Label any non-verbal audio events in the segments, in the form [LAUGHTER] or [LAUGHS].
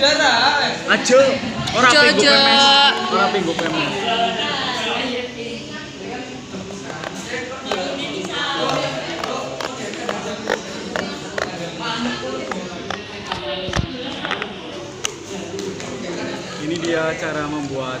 Darah. Aja. Ora aja. pemes. Ora pinggo pemes. Ini dia cara membuat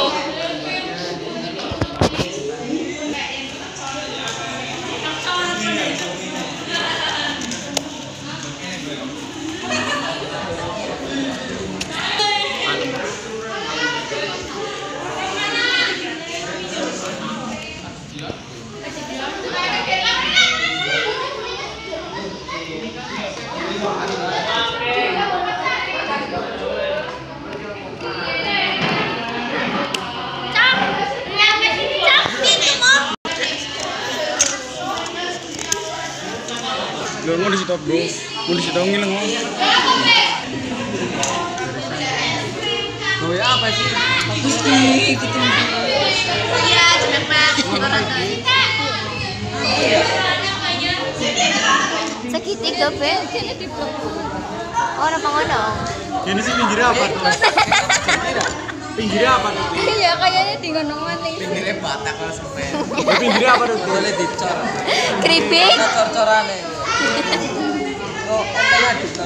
Lho mau di situ, Bro. Mau di situ ngiling mau. Oh ya apa sih? Gusti, gitu. Segitiga be, orang pengono. Ini sih pinggirnya apa tuh? Pinggirnya apa tuh? Iya kayaknya di ngono maning. Pinggirnya batak sampai. Ya, pinggirnya apa tuh? Boleh dicor. Keripik. Cor-coran ya. Oh, entahnya gitu.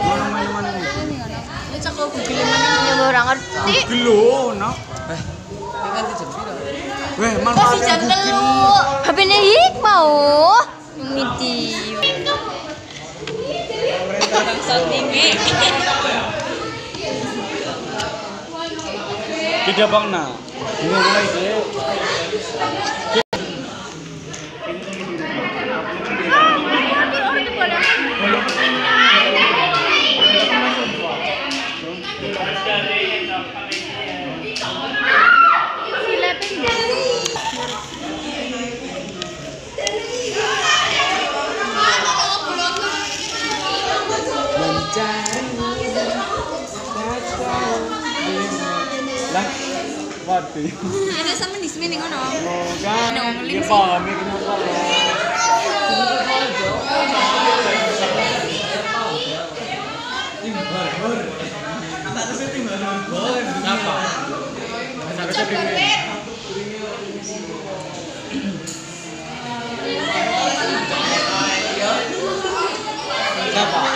Mana mana mana. Ini cak aku Google mana? Ora ngerti. Gelo, no. Eh, jam hik mau. Miti. Bangsat tinggi. Tidak bang nah. Ini mulai. Ada sama di sini ngono. Dia sih. pahami kenapa ya. Begini. Siapa?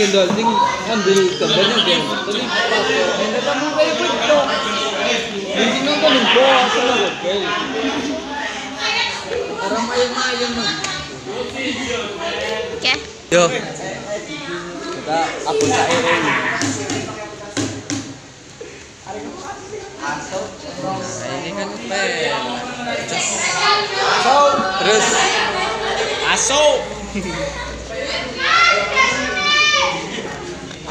Ini gendol sing ngambil gambarnya dia. Tadi pas ini kamu kayak begitu. Mungkin nonton di bawah salah hotel. Orang main-main mah. Oke. Yo. Kita cair ini. Nah, ini kan Terus Aso.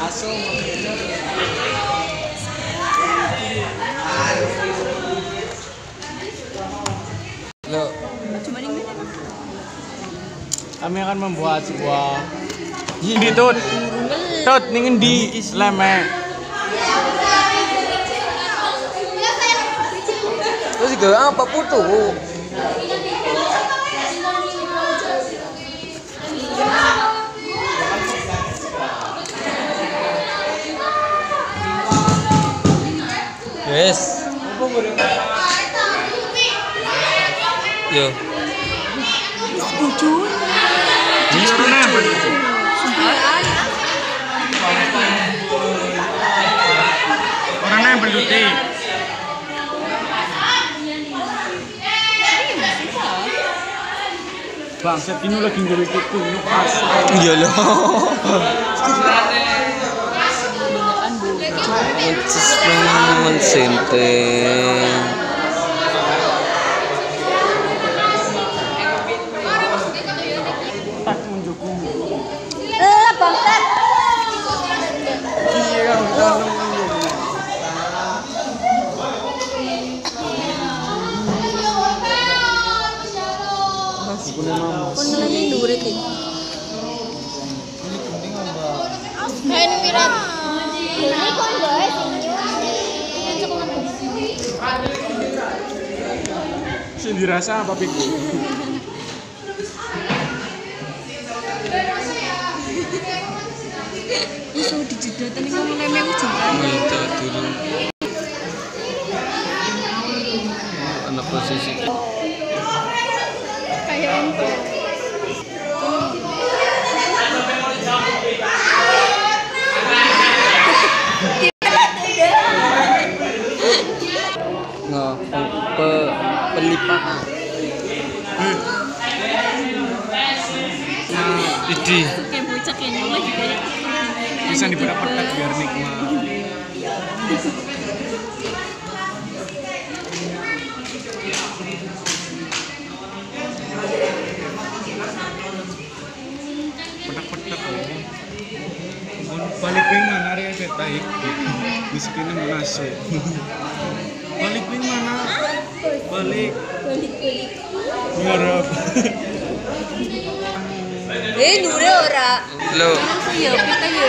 aso Lo, Cuma ini Kami akan membuat sebuah Ini tut. Tut ning di leme. terus juga apa putu? Yes. Yo. Orang nempel tuti. Bangsat ini lagi nggawe kuku ini pas. Iya loh. Mencis mensenteng. Bae Sing dirasa apa piku? Iso dijedatan ini ngomong leme kan. Dulu. Anak posisi. Kayak ento. Kayak bocah kayak nyong lagi kayak. Bisa dibuat pekat biar nikmat. Petak-petak. Mun balik ping mana area saya taik. Miskinnya masuk. [LAUGHS] balik ping mana? Balik. Ngarep. [LAUGHS] Eh, nure ora. Lo, Iya, yuk.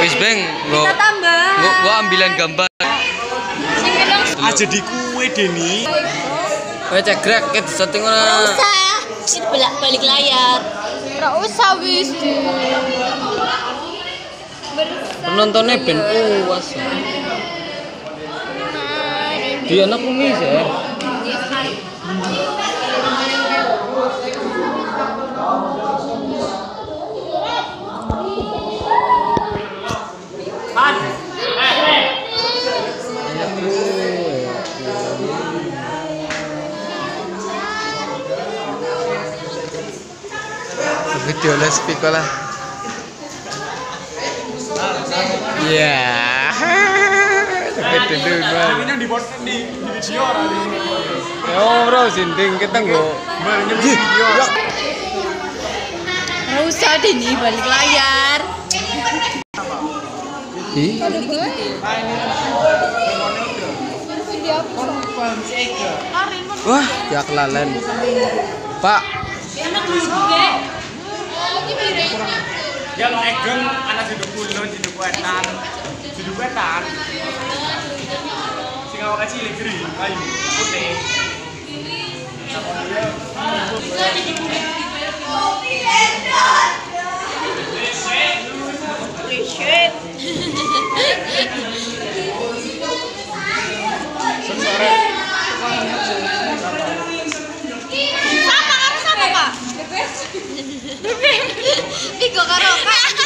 wis beng, gua, Kita tambah. gua, gua ambilan gambar. Aja di kue Deni. Wah cekrek, ket setting Ora usah. Balik balik layar. Ora usah wis. Penontonnya ben puas. Dia anak kumis ya. Video les lah. Ya. Gede dulu. Ini di di di video di. Oh bro, sinding kita nggak. Video. Ora usah deh nih balik layar. Ih, wah, ya kelalen. Pak, Ya lo egen anak siduk kulon, siduk wetan. Siduk wetan. Sing awake cilik geri, kayu putih. Sensore. Sama karo sama, Pak. Iku karo Kak.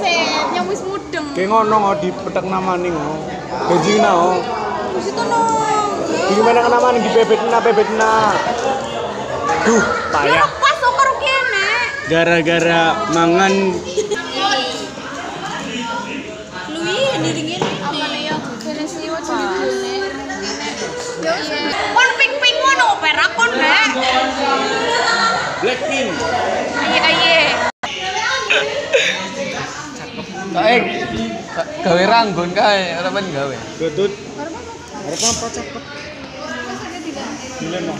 Set, yang wis mudeng. Kayak ngono ngo di petak nama nih ngo. Benjing na ngo. Wis itu no. Di mana nama nih di bebet na bebet na. Duh, payah. Pas kok karo kene. Gara-gara mangan nih ya? Ya wis. Kon ping-ping ngono perakon, Nek. Blackpink. Aye aye. Kae gawe ranggon kae, ora men gawe. Gedut. Arep apa cepet. Dileno.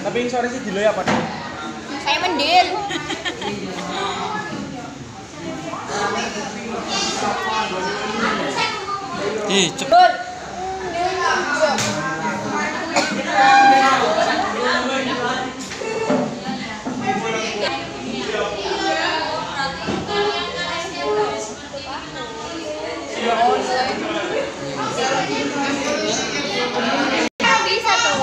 Tapi yang sore sih dilo ya Pak. Saya mendil. Ih, cepet. Bisa tuh.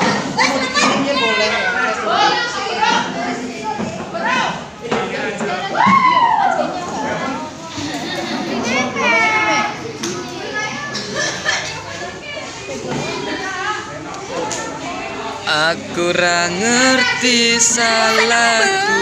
Aku ra ngerti salahku.